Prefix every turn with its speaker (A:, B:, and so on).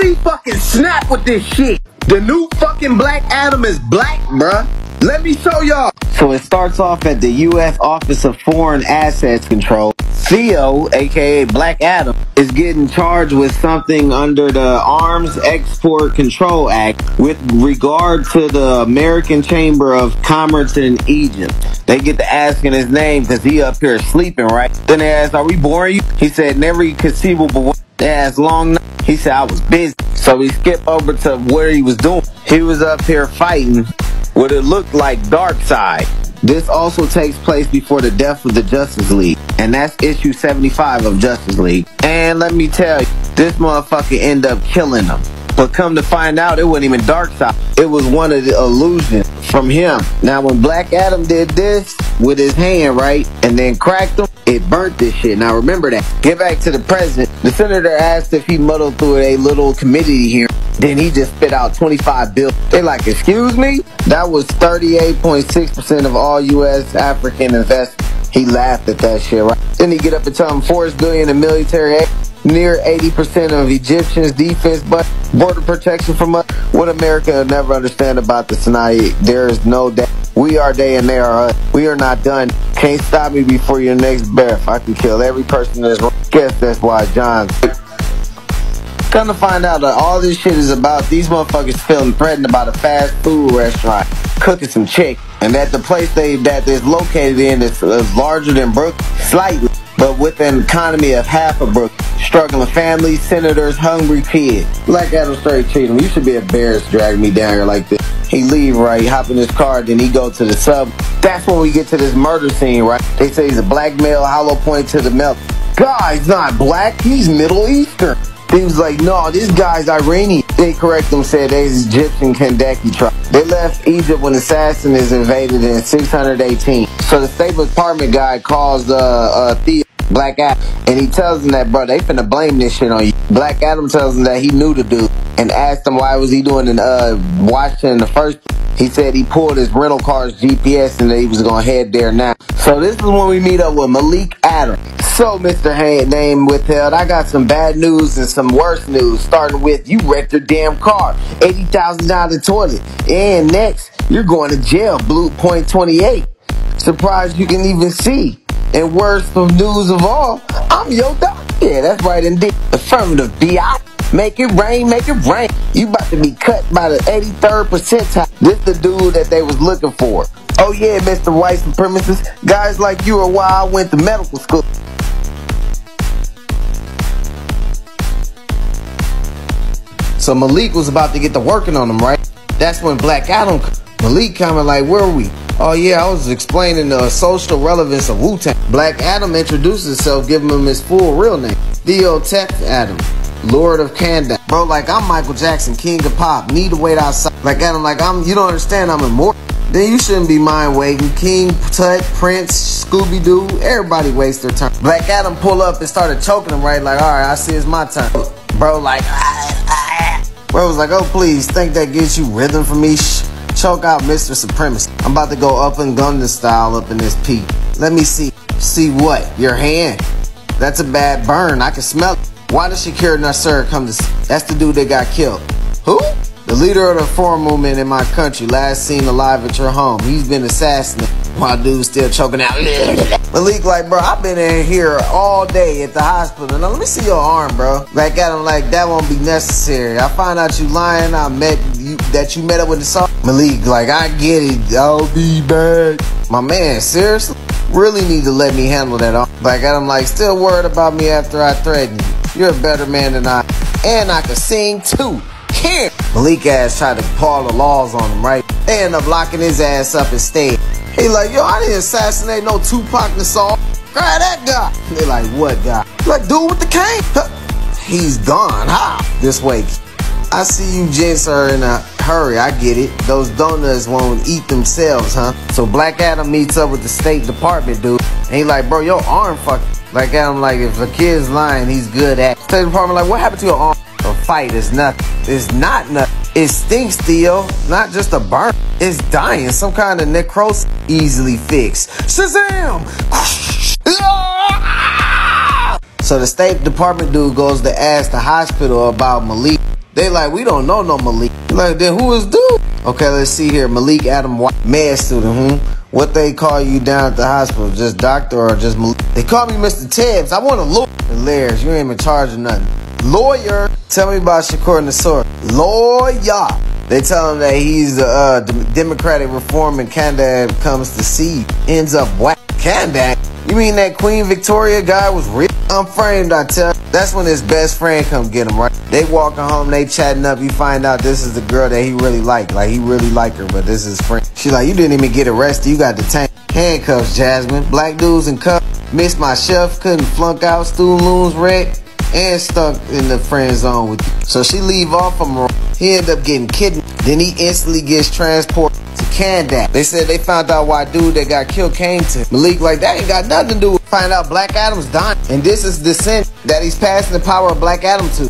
A: fucking snap with this shit. The new fucking Black Adam is black, bruh. Let me show y'all.
B: So it starts off at the U.S. Office of Foreign Assets Control. Theo, aka Black Adam, is getting charged with something under the Arms Export Control Act with regard to the American Chamber of Commerce in Egypt. They get to asking his name because he up here sleeping, right? Then they ask, are we boring you? He said, in every conceivable. They asked long He said, I was busy. So we skip over to where he was doing. He was up here fighting what it looked like Darkseid. This also takes place before the death of the Justice League, and that's issue 75 of Justice League. And let me tell you, this motherfucker end up killing him. But come to find out, it wasn't even Darkseid. It was one of the illusions from him. Now, when Black Adam did this with his hand, right, and then cracked him, it burnt this shit. Now, remember that. Get back to the president. The senator asked if he muddled through a little committee here. Then he just spit out 25 bills. They like, excuse me? That was 38.6% of all U.S. African investment. He laughed at that shit, right? Then he get up and tell him 4 billion in military aid. Near 80% of Egyptians' defense but border protection from us. What America will never understand about the Sinai, there is no doubt. We are they and they are us. We are not done. Can't stop me before your next breath. I can kill every person this room. Guess that's why John's. Come to find out that all this shit is about these motherfuckers feeling threatened about a fast food restaurant cooking some chick, and that the place they that is located in is, is larger than Brooklyn, slightly, but with an economy of half a Brook struggling families, senators, hungry kids. Black Adam straight treat him. You should be embarrassed dragging me down here like this. He leave, right? Hop in his car, then he go to the sub. That's when we get to this murder scene, right? They say he's a black male, hollow point to the mouth. Guy's not black, he's Middle Eastern. He was like, no, this guy's Iranian. They correct him, said they's Egyptian Kahndaqi tribe. They left Egypt when Sassanids invaded in 618. So the State Department guy calls uh, uh, Black Adam, and he tells him that, bro, they finna blame this shit on you. Black Adam tells him that he knew the dude and asked him why was he doing in uh, Washington in the first he said he pulled his rental car's GPS and that he was gonna head there now. So this is when we meet up with Malik Adam. So Mr. Hay name withheld, I got some bad news and some worse news. Starting with you wrecked your damn car, eighty thousand dollars toilet, and next you're going to jail. Blue point twenty eight. Surprised you can even see. And worst of news of all, I'm your doc. Yeah, that's right indeed. Affirmative, B.I. Make it rain, make it rain. You about to be cut by the 83rd percentile. This the dude that they was looking for. Oh yeah, Mr. White supremacist. Guys like you are why I went to medical school. So Malik was about to get to working on him, right? That's when Black Adam, Malik coming like, where are we? Oh yeah, I was explaining the social relevance of Wu-Tang. Black Adam introduced himself, giving him his full real name. Theo Tech Adam. Lord of Kanda. Bro, like I'm Michael Jackson, king of pop. Need to wait outside. Like Adam, like I'm you don't understand I'm immortal. Then you shouldn't be mind waiting. King Tut, Prince, Scooby Doo, everybody waste their time. Black Adam pull up and started choking him right, like, alright, I see it's my turn. Bro, like ah, ah. Bro was like, oh please, think that gives you rhythm for me? Shh. Choke out Mr. Supremacy. I'm about to go up and Gundan style up in this peak. Let me see. See what? Your hand. That's a bad burn. I can smell it. Why does Shakir Nasser come to see? That's the dude that got killed. Who? The leader of the foreign movement in my country, last seen alive at your home. He's been assassinated. My dude's still choking out. Malik like, bro, I've been in here all day at the hospital. Now let me see your arm, bro. Back at him like that won't be necessary. I find out you lying. I met that you met up with the song. Malik like, I get it. I'll be back. My man, seriously? Really need to let me handle that. At him like, still worried about me after I threatened you. You're a better man than I. And I can sing too. Here. Malik ass tried to paw the laws on him, right? They end up locking his ass up instead. He like, yo, I didn't assassinate no Tupac Nasar. Cry that guy. They like, what guy? Like, dude with the cane. He's gone. How? This way. I see you gents are in a hurry. I get it. Those donuts won't eat themselves, huh? So Black Adam meets up with the State Department, dude. And he like, bro, your arm fuck. Like Adam, like if a kid's lying, he's good at. State Department like, what happened to your arm? A fight is nothing. It's not nothing. It stinks, Theo. Not just a burn. It's dying. Some kind of necrosis. Easily fixed. Shazam! So the State Department dude goes to ask the hospital about Malik. They like, we don't know no Malik. Like, then who is dude? Okay, let's see here. Malik Adam White, med student. Hmm. What they call you down at the hospital? Just doctor or just Malik? They call me Mr. Tibbs. I want a lawyer. Hilarious. You ain't even charge of nothing. Lawyer. Tell me about Shakur Nasor. Lawyer. They tell him that he's the uh, Democratic reform and candidate comes to see. Ends up whack. Candidate? You mean that Queen Victoria guy was real? I'm framed, I tell. That's when his best friend come get him, right? They walking home, they chatting up. You find out this is the girl that he really liked. Like, he really like her, but this is friend. She like, you didn't even get arrested. You got detained. Handcuffs, Jasmine. Black dudes in cuffs. Missed my chef. Couldn't flunk out. Student loans wrecked. And stuck in the friend zone with you. So she leave off from He end up getting kidnapped. Then he instantly gets transported to Kahndaq. They said they found out why dude that got killed came to Malik like that ain't got nothing to do with find out Black Adam's dying. And this is the sin that he's passing the power of Black Adam to.